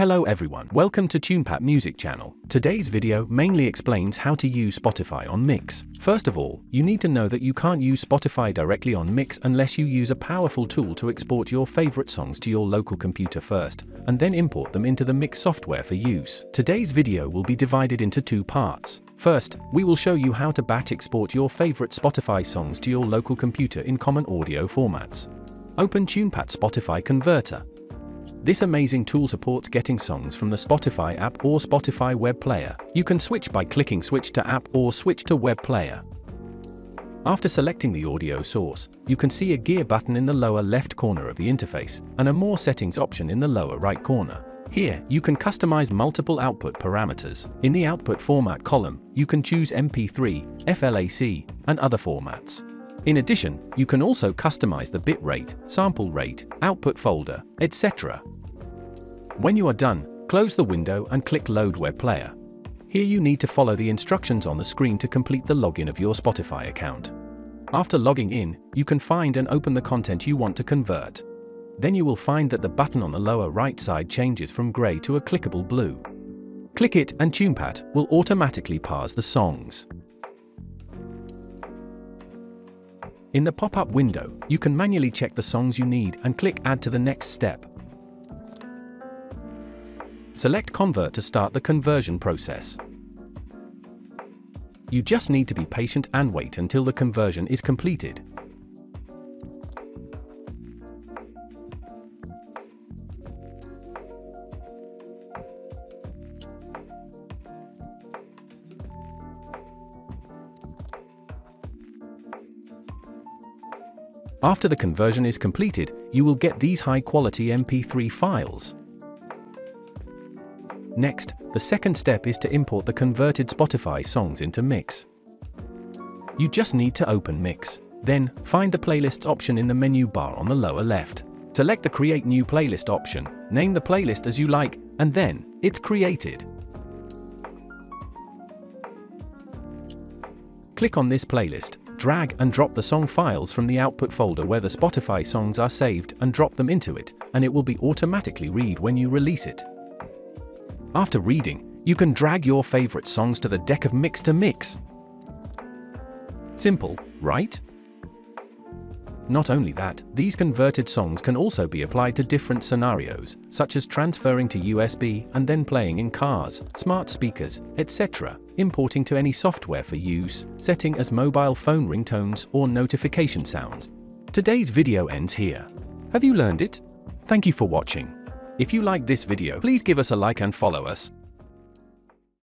Hello everyone, welcome to TunePat Music channel. Today's video mainly explains how to use Spotify on Mixxx. First of all, you need to know that you can't use Spotify directly on Mixxx unless you use a powerful tool to export your favorite songs to your local computer first, and then import them into the Mixxx software for use. Today's video will be divided into two parts. First, we will show you how to batch export your favorite Spotify songs to your local computer in common audio formats. Open TunePat Spotify Converter. This amazing tool supports getting songs from the Spotify app or Spotify web player. You can switch by clicking Switch to App or Switch to Web Player. After selecting the audio source, you can see a gear button in the lower left corner of the interface and a More Settings option in the lower right corner. Here, you can customize multiple output parameters. In the output format column, you can choose MP3, FLAC, and other formats. In addition, you can also customize the bitrate, sample rate, output folder, etc. When you are done, close the window and click Load Web Player. Here you need to follow the instructions on the screen to complete the login of your Spotify account. After logging in, you can find and open the content you want to convert. Then you will find that the button on the lower right side changes from grey to a clickable blue. Click it and TunePat will automatically parse the songs. In the pop-up window, you can manually check the songs you need and click Add to the next step. Select Convert to start the conversion process. You just need to be patient and wait until the conversion is completed. After the conversion is completed, you will get these high-quality MP3 files. Next, the second step is to import the converted Spotify songs into Mixxx. You just need to open Mixxx. Then, find the Playlists option in the menu bar on the lower left. Select the Create New Playlist option, name the playlist as you like, and then, it's created. Click on this playlist, drag and drop the song files from the output folder where the Spotify songs are saved and drop them into it, and it will be automatically read when you release it. After reading, you can drag your favorite songs to the deck of Mixxx to Mix. Simple, right? Not only that, these converted songs can also be applied to different scenarios, such as transferring to USB and then playing in cars, smart speakers, etc., importing to any software for use, setting as mobile phone ringtones or notification sounds. Today's video ends here. Have you learned it? Thank you for watching. If you like this video, please give us a like and follow us.